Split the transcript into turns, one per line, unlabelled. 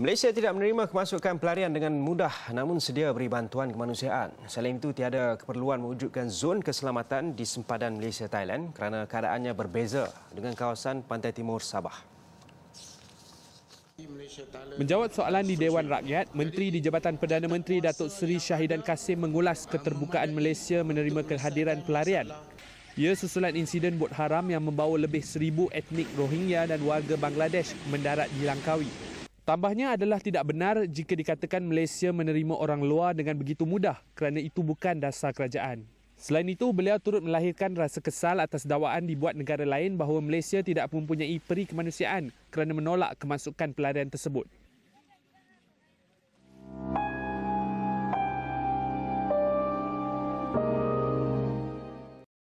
Malaysia tidak menerima kemasukan pelarian dengan mudah namun sedia beri bantuan kemanusiaan. Selain itu, tiada keperluan mewujudkan zon keselamatan di sempadan Malaysia-Thailand kerana keadaannya berbeza dengan kawasan pantai timur Sabah.
Menjawab soalan di Dewan Rakyat, Menteri di Jabatan Perdana Menteri Datuk Seri Syahidan Kasim mengulas keterbukaan Malaysia menerima kehadiran pelarian. Ia susulan insiden bot haram yang membawa lebih seribu etnik Rohingya dan warga Bangladesh mendarat di Langkawi. Tambahnya adalah tidak benar jika dikatakan Malaysia menerima orang luar dengan begitu mudah kerana itu bukan dasar kerajaan. Selain itu, beliau turut melahirkan rasa kesal atas dakwaan dibuat negara lain bahawa Malaysia tidak mempunyai peri kemanusiaan kerana menolak kemasukan pelarian tersebut.